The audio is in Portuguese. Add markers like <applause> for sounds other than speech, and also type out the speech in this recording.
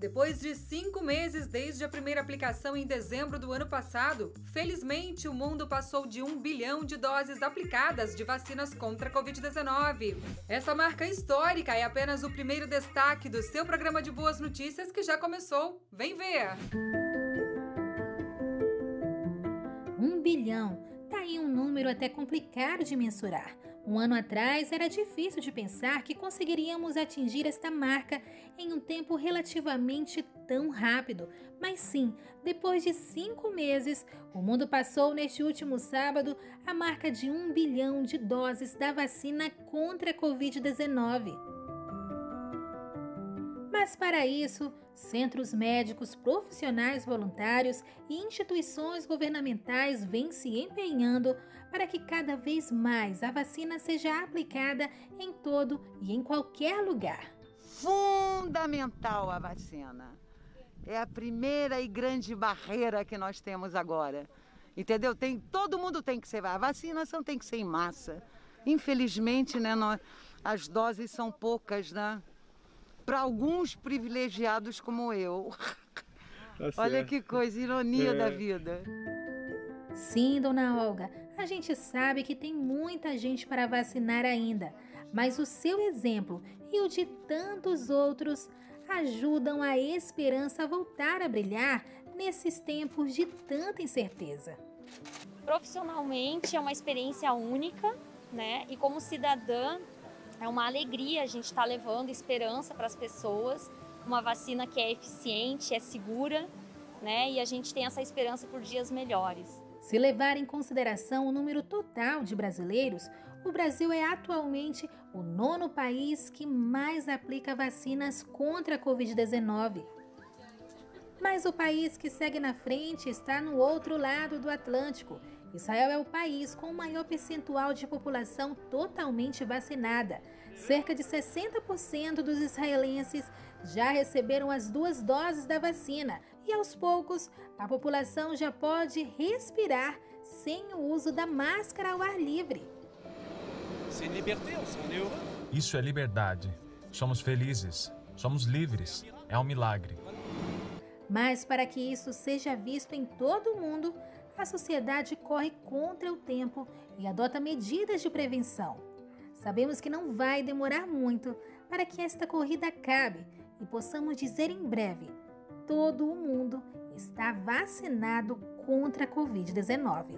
Depois de cinco meses desde a primeira aplicação em dezembro do ano passado, felizmente o mundo passou de um bilhão de doses aplicadas de vacinas contra a Covid-19. Essa marca histórica é apenas o primeiro destaque do seu programa de boas notícias que já começou. Vem ver! Um bilhão. Aí um número até complicado de mensurar. Um ano atrás era difícil de pensar que conseguiríamos atingir esta marca em um tempo relativamente tão rápido. Mas sim, depois de cinco meses, o mundo passou neste último sábado a marca de um bilhão de doses da vacina contra a Covid-19. Mas para isso, centros médicos profissionais voluntários e instituições governamentais vêm se empenhando para que cada vez mais a vacina seja aplicada em todo e em qualquer lugar. Fundamental a vacina. É a primeira e grande barreira que nós temos agora. Entendeu? Tem, todo mundo tem que ser. A vacinação tem que ser em massa. Infelizmente, né, nós, as doses são poucas, né? Para alguns privilegiados como eu. <laughs> Tá Olha que coisa, ironia é. da vida. Sim, dona Olga, a gente sabe que tem muita gente para vacinar ainda, mas o seu exemplo e o de tantos outros ajudam a esperança a voltar a brilhar nesses tempos de tanta incerteza. Profissionalmente é uma experiência única, né? E como cidadã é uma alegria a gente estar tá levando esperança para as pessoas, uma vacina que é eficiente, é segura, né? E a gente tem essa esperança por dias melhores. Se levar em consideração o número total de brasileiros, o Brasil é atualmente o nono país que mais aplica vacinas contra a Covid-19. Mas o país que segue na frente está no outro lado do Atlântico Israel é o país com o maior percentual de população totalmente vacinada. Cerca de 60% dos israelenses já receberam as duas doses da vacina e, aos poucos, a população já pode respirar sem o uso da máscara ao ar livre. Isso é liberdade. Somos felizes. Somos livres. É um milagre. Mas para que isso seja visto em todo o mundo, a sociedade corre contra o tempo e adota medidas de prevenção. Sabemos que não vai demorar muito para que esta corrida acabe e possamos dizer em breve: todo o mundo está vacinado contra a Covid-19.